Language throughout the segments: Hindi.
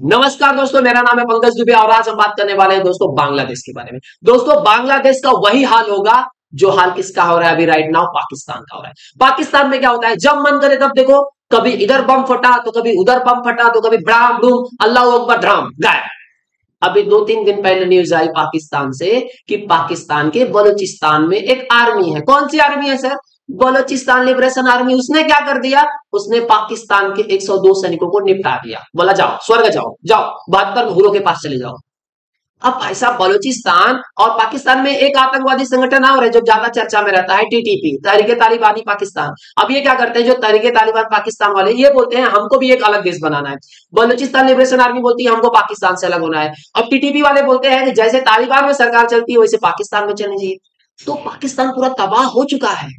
नमस्कार दोस्तों, मेरा नाम है पंकज दुबे और आज हम बात करने वाले हैं दोस्तों बांग्लादेश के बारे में। दोस्तों, बांग्लादेश का वही हाल होगा जो हाल किसका हो रहा है अभी राइट नाउ पाकिस्तान का हो रहा है। पाकिस्तान में क्या होता है? जब मन करे तब देखो, कभी इधर बम फटा तो कभी उधर बम फटा तो कभी ब्राम डूम, अल्लाह अकबर ड्राम गायब। अभी दो तीन दिन पहले न्यूज़ आई पाकिस्तान से कि पाकिस्तान के बलूचिस्तान में एक आर्मी है। कौन सी आर्मी है सर बलोचिस्तान लिबरेशन आर्मी, उसने क्या कर दिया? उसने पाकिस्तान के 102 सैनिकों को निपटा दिया। बोला, जाओ, स्वर्ग जाओ जाओ बहत्तर घूरों के पास चले जाओ। अब भाई साहब, बलूचिस्तान और पाकिस्तान में एक आतंकवादी संगठन और है जो ज़्यादा चर्चा में रहता है, टीटीपी तहरीके तालिबानी पाकिस्तान। अब ये क्या करते हैं, जो तहरीके तालिबान पाकिस्तान वाले, ये बोलते हैं, हमको भी एक अलग देश बनाना है। बलोचिस्तान लिबरेशन आर्मी बोलती है, हमको पाकिस्तान से अलग होना है। अब टीटीपी वाले बोलते हैं कि जैसे तालिबान में सरकार चलती है, वैसे पाकिस्तान में चलनी चाहिए। तो पाकिस्तान पूरा तबाह हो चुका है।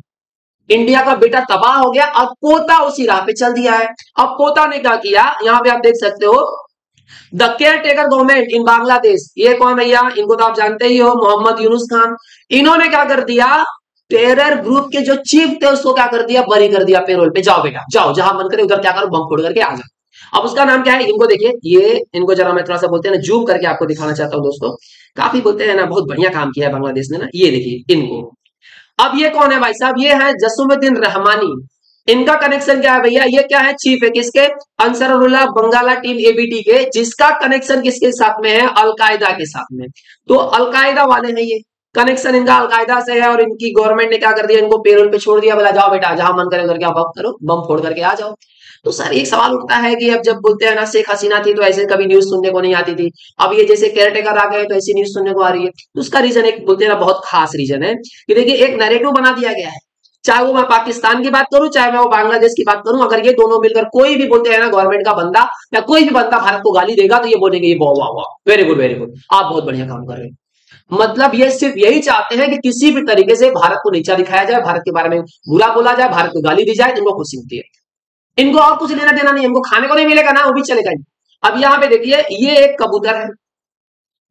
इंडिया का बेटा तबाह हो गया, अब पोता उसी राह पे चल दिया है। अब पोता ने क्या किया? यहाँ पे आप देख सकते हो the caretaker government in Bangladesh ये कौन भैया? इनको तो आप जानते ही हो, मोहम्मद यूनुस खान। इन्होंने क्या कर दिया? टेरर ग्रुप के जो चीफ थे, उसको क्या कर दिया? बरी कर दिया पेरोल पे। जाओ बेटा, जाओ, जहाँ मन करे उधर क्या करो बम फोड़ करके आ जाओ। अब उसका नाम क्या है? इनको देखिए, ये, इनको जरा मैं थोड़ा सा बोलते हैं ना जूम करके आपको दिखाना चाहता हूँ दोस्तों। काफ़ी बोलते हैं ना, बहुत बढ़िया काम किया है बांग्लादेश ने ना। ये देखिए, इनको। अब ये कौन है भाई साहब? ये है जसुमुद्दीन रहमानी। इनका कनेक्शन क्या है भैया? ये क्या है? चीफ है किसके? अंसरुल्ला बंगाला टीम एबीटी के, जिसका कनेक्शन किसके साथ में है? अलकायदा के साथ में। तो अलकायदा वाले हैं ये। कनेक्शन इनका अलकायदा से है और इनकी गवर्नमेंट ने क्या कर दिया? इनको पेरोल पे छोड़ दिया। बोला, जाओ बेटा, जहाँ मन करे करके आप करो, बम फोड़ करके आ जाओ। तो सर, एक सवाल उठता है कि अब जब बोलते हैं ना, शेख हसीना थी तो ऐसे कभी न्यूज़ सुनने को नहीं आती थी। अब ये जैसे केयर टेकर आ गए तो ऐसी न्यूज़ सुनने को आ रही है। तो उसका रीजन एक बोलते हैं ना, बहुत खास रीजन है कि देखिए, एक नरेटिव बना दिया गया है। चाहे वो मैं पाकिस्तान की बात करूँ, चाहे मैं वो बांग्लादेश की बात करूँ, अगर ये दोनों मिलकर कोई भी बोलते हैं ना गवर्नमेंट का बंदा या कोई भी बंदा भारत को गाली देगा तो ये बोलेंगे, ये वाह वाह वेरी गुड वेरी गुड आप बहुत बढ़िया काम कर रहे हैं। मतलब ये सिर्फ़ यही चाहते हैं कि किसी भी तरीके से भारत को नीचा दिखाया जाए, भारत के बारे में बुरा बोला जाए, भारत को गाली दी जाए इनको खुशी मिलती है इनको और कुछ लेना देना नहीं इनको खाने को नहीं मिलेगा ना, वो भी चलेगा अब यहाँ पे देखिए, ये एक कबूतर है।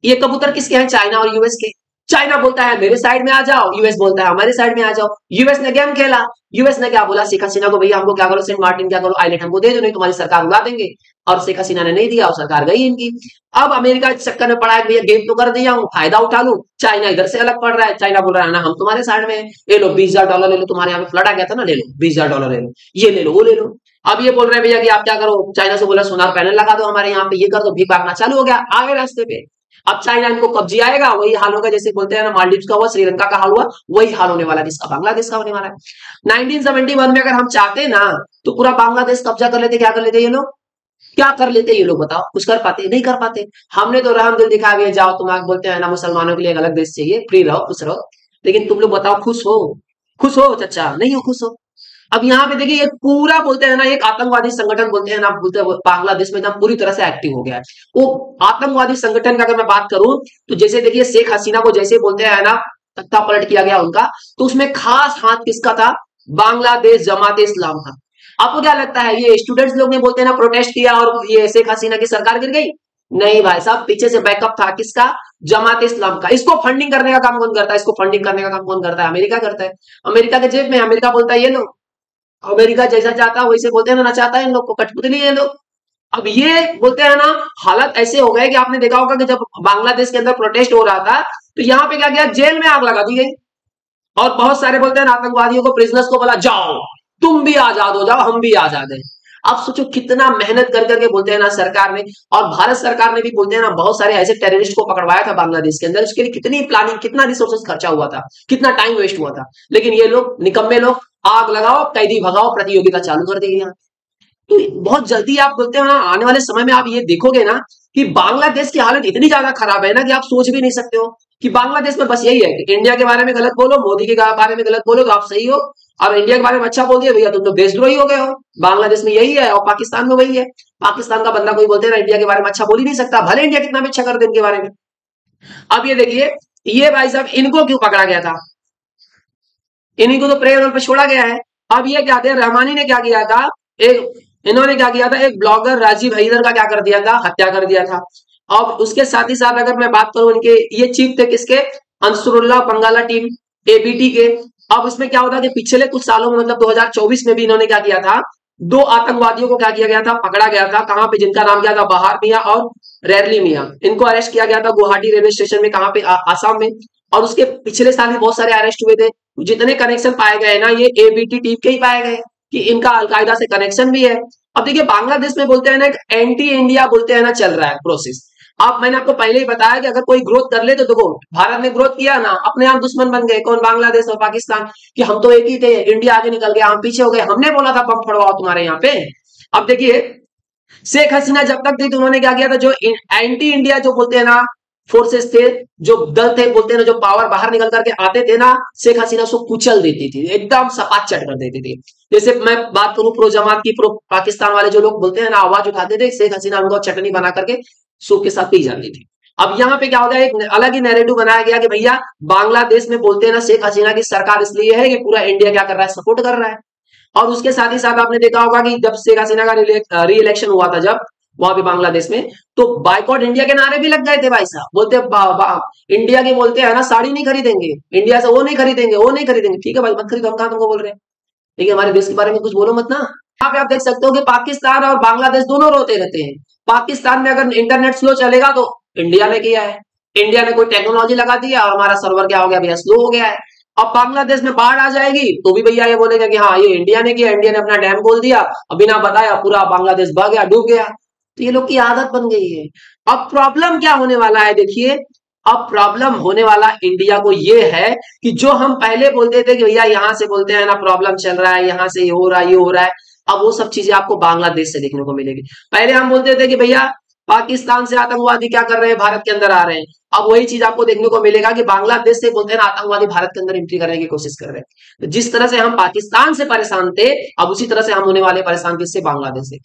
ये कबूतर किसके हैं? चाइना और यूएस के। चाइना बोलता है, मेरे साइड में आ जाओ। यूएस बोलता है, हमारे साइड में आ जाओ। यूएस ने गेम खेला? यूएस ने क्या बोला? शेख हसीना को, भैया, हमको क्या करो? सेंट मार्टिन क्या करो? आइलैंड हमको दे दो, नहीं तुम्हारी सरकार उड़ा देंगे। और शेख हसीना ने नहीं दिया, और सरकार गई इनकी। अब अमेरिका इस चक्कर में पड़ा है भैया, गेम तो कर दिया हूँ, फ़ायदा उठा लू। चाइना इधर से अलग पड़ रहा है। चाइना बोल रहा है, ना, हम तुम्हारे साइड में ले लो, बीस डॉलर ले लो, तुम्हारे यहाँ पे फ्लड आ गया था ना, ले लो, बीस डॉलर ले लो। ये ले लो, वो ले लो। अब ये बोल रहे हैं भैया कि आप क्या करो? चाइना से बोला, सोनार पैनल लगा दो हमारे यहाँ पे, ये कर दो, भीख भागना चालू हो गया, आगे रास्ते पे। अब चाइना इनको कब्जी आएगा, वही हाल होगा, जैसे बोलते हैं ना मालदीव का हुआ, श्रीलंका का हाल हुआ, वही हाल होने वाला, जिसका बांग्लादेश का होने वाला है। 1971 में अगर हम चाहते ना तो पूरा बांग्लादेश कब्जा कर लेते, क्या कर लेते ये लोग? क्या कर लेते ये लोग, बताओ? कुछ कर पाते, नहीं कर पाते। हमने तो रहम दिल दिखा दिया जाओ, तुम आगे बोलते हैं ना, मुसलमानों के लिए अलग देश चाहिए, फ्री रहो, खुश रहो। लेकिन तुम लोग बताओ, खुश हो? खुश हो, चचा? नहीं हो, खुश हो? अब यहाँ पे देखिए एक पूरा बोलते हैं ना, एक आतंकवादी संगठन बोलते हैं ना, बोलते हैं बांग्लादेश में एकदम पूरी तरह से एक्टिव हो गया है। वो आतंकवादी संगठन का अगर मैं बात करूँ तो जैसे देखिए, शेख हसीना को जैसे बोलते हैं ना, तख्ता पलट किया गया उनका तो उसमें खास हाथ किसका था? बांग्लादेश जमात इस्लाम का आपको क्या लगता है, ये स्टूडेंट्स लोग ने बोलते हैं ना प्रोटेस्ट किया और ये शेख हसीना की सरकार गिर गई? नहीं भाई साहब, पीछे से बैकअप था किसका? जमात इस्लाम का। इसको फंडिंग करने का काम कौन करता है? इसको फंडिंग करने का काम कौन करता है? अमेरिका करता है। अमेरिका के जेब में अमेरिका बोलता है, ये लोग अमेरिका जैसा चाहता है, वैसे बोलते हैं ना चाहता है इन लोग को, कठपुतली है लोग। अब ये बोलते हैं ना, हालत ऐसे हो गए कि आपने देखा होगा कि जब बांग्लादेश के अंदर प्रोटेस्ट हो रहा था तो यहाँ पे क्या किया? जेल में आग लगा दी गई। और बहुत सारे बोलते हैं आतंकवादियों को प्रिजनर्स को बोला, जाओ, तुम भी आज़ाद हो जाओ, हम भी आज़ाद है। अब सोचो कितना मेहनत कर करके बोलते हैं ना सरकार ने, और भारत सरकार ने भी बोलते हैं ना, बहुत सारे ऐसे टेररिस्ट को पकड़वाया था बांग्लादेश के अंदर, उसके लिए कितनी प्लानिंग कितना रिसोर्सेस खर्चा हुआ था, कितना टाइम वेस्ट हुआ था। लेकिन ये लोग, निकम्मे लोग, आग लगाओ, कैदी भगाओ, प्रतियोगिता चालू कर देगी यहाँ। तो बहुत जल्दी आप बोलते हैं ना आने वाले समय में आप ये देखोगे ना कि बांग्लादेश की हालत इतनी ज़्यादा खराब है ना कि आप सोच भी नहीं सकते हो। कि बांग्लादेश में बस यही है कि इंडिया के बारे में गलत बोलो, मोदी के बारे में गलत बोलो तो आप सही हो। और इंडिया के बारे में अच्छा बोल दिया, भैया, तुम तो देशद्रोही हो गए हो। बांग्लादेश में यही है और पाकिस्तान में वही है। पाकिस्तान का बंदा कोई बोलते ना इंडिया के बारे में अच्छा बोल ही नहीं सकता। भले इंडिया कितना भी अच्छा कर दे इनके बारे में। अब ये देखिए, ये भाई साहब इनको क्यों पकड़ा गया था? इन्हीं को तो प्रेयर पे छोड़ा गया है। अब ये क्या थे? रहमानी ने क्या किया था? एक, इन्होंने क्या किया था? एक ब्लॉगर राजीव हैदर का क्या कर दिया था? हत्या कर दिया था। अब उसके साथ ही साथ अगर मैं बात करूँ इनके, ये चीफ थे किसके? अंसरुल्लाह बंगाला टीम एबीटी के। अब इसमें क्या होता है कि पिछले कुछ सालों में मतलब 2024 में भी इन्होंने क्या किया था? दो आतंकवादियों को क्या किया गया था? पकड़ा गया था। कहाँ पे? जिनका नाम क्या था? बहार मिया और रैरली मिया। इनको अरेस्ट किया गया था गुवाहाटी रेलवे स्टेशन में, कहाँ पे? आसाम में। और उसके पिछले साल भी बहुत सारे अरेस्ट हुए थे। जितने कनेक्शन पाए गए ना, ये एबीटी टीम के ही पाए गए कि इनका अलकायदा से कनेक्शन भी है। अब देखिए, बांग्लादेश में बोलते हैं ना एंटी इंडिया बोलते हैं ना, चल रहा है प्रोसेस अब मैंने आपको पहले ही बताया कि अगर कोई ग्रोथ कर ले तो देखो, भारत ने ग्रोथ किया ना, अपने आप दुश्मन बन गए। कौन? बांग्लादेश और पाकिस्तान, कि हम तो एक ही थे, इंडिया आगे निकल गया, हम पीछे हो गए। हमने बोला था पंप फड़वाओ तुम्हारे यहाँ पे। अब देखिए, शेख हसीना जब तक थी तो उन्होंने क्या किया था? जो एंटी इंडिया जो बोलते हैं ना फोर्सेस थे, जो दल थे, बोलते ना, जो पावर बाहर निकल करके आते थे ना, शेख हसीना उसको कुचल देती थी, एकदम सपाट चट कर देती थी। जैसे मैं बात करूँ प्रो जमात की प्रो पाकिस्तान वाले जो लोग बोलते हैं ना, आवाज़ उठाते थे, शेख हसीना उनको चटनी बना करके सूप के साथ पी जाती थी। अब यहाँ पे क्या होता है एक अलग ही नैरेटिव बनाया गया कि भैया बांग्लादेश में बोलते हैं ना शेख हसीना की सरकार इसलिए है कि पूरा इंडिया क्या कर रहा है सपोर्ट कर रहा है। और उसके साथ ही साथ आपने देखा होगा कि जब शेख हसीना का री इलेक्शन हुआ था जब वहाँ भी बांग्लादेश में तो बाइकआउट इंडिया के नारे भी लग गए थे भाई साहब। बोलते बा, बा, इंडिया के बोलते हैं ना साड़ी नहीं खरीदेंगे। इंडिया से वो नहीं खरीदेंगे वो नहीं खरीदेंगे। ठीक है भाई मत खरीदो हम कहा तुमको बोल रहे हैं? लेकिन हमारे देश के बारे में कुछ बोलो मत ना। यहाँ पे आप देख सकते हो कि पाकिस्तान और बांग्लादेश दोनों रोते रहते हैं। पाकिस्तान में अगर इंटरनेट स्लो चलेगा तो इंडिया ने किया है? इंडिया ने कोई टेक्नोलॉजी लगा दिया और हमारा सर्वर क्या हो गया भैया? स्लो हो गया है। अब बांग्लादेश में बाढ़ आ जाएगी तो भी भैया ये बोलेगा कि हाँ ये इंडिया ने किया इंडिया ने अपना डैम खोल दिया। अब बिना बताया, पूरा बांग्लादेश बह गया, डूब गया। तो ये लोग की आदत बन गई है। अब प्रॉब्लम क्या होने वाला है देखिए। अब प्रॉब्लम होने वाला इंडिया को ये है कि जो हम पहले बोलते थे कि भैया यहाँ से बोलते हैं ना प्रॉब्लम चल रहा है, यहाँ से ये हो रहा है, ये हो रहा है। अब वो सब चीज़ें आपको बांग्लादेश से देखने को मिलेगी। पहले हम बोलते थे कि भैया, पाकिस्तान से आतंकवादी क्या कर रहे हैं? भारत के अंदर आ रहे हैं। अब वही चीज़ आपको देखने को मिलेगा कि बांग्लादेश से बोलते हैं आतंकवादी भारत के अंदर एंट्री करने की कोशिश कर रहे हैं। तो जिस तरह से हम पाकिस्तान से परेशान थे, अब उसी तरह से हम होने वाले परेशान किससे? बांग्लादेश से।